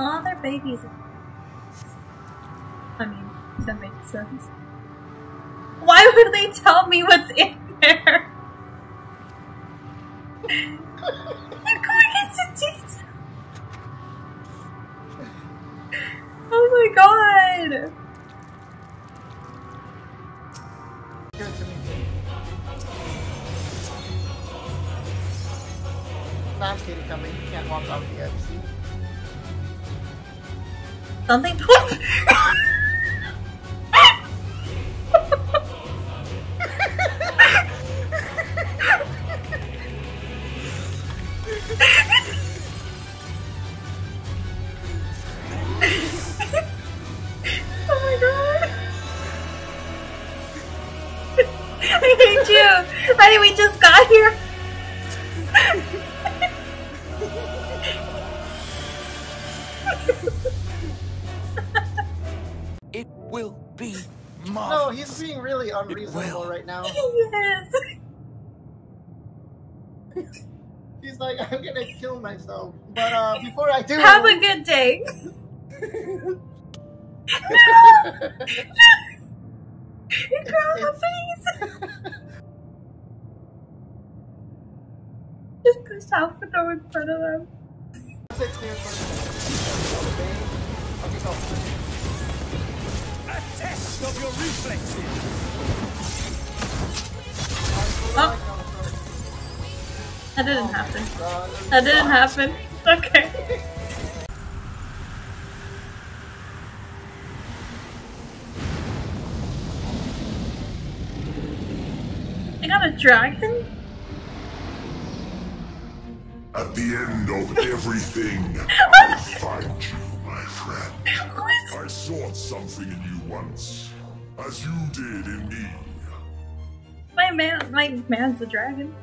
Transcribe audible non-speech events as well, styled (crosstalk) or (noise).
Oh, they're babies. I mean, that makes sense. Why would they tell me what's in there? They're going into detail. Oh my god! I'm kidding, coming. Can't walk off the edge. Something. oh! I hate you! Honey, we just got here! It will be No, marvelous. he's being really unreasonable will. right now. (laughs) yes! He's like, I'm gonna kill myself. But uh, before I do, Have a good day! (laughs) Girl, please! (laughs) Just push Alpha in front of them. Your reflexes. Oh. That didn't happen. That didn't happen. Okay. I got a dragon? At the end of everything, (laughs) I'll find you, my friend. What? I sought something in you once, as you did in me. My man, my man's a dragon.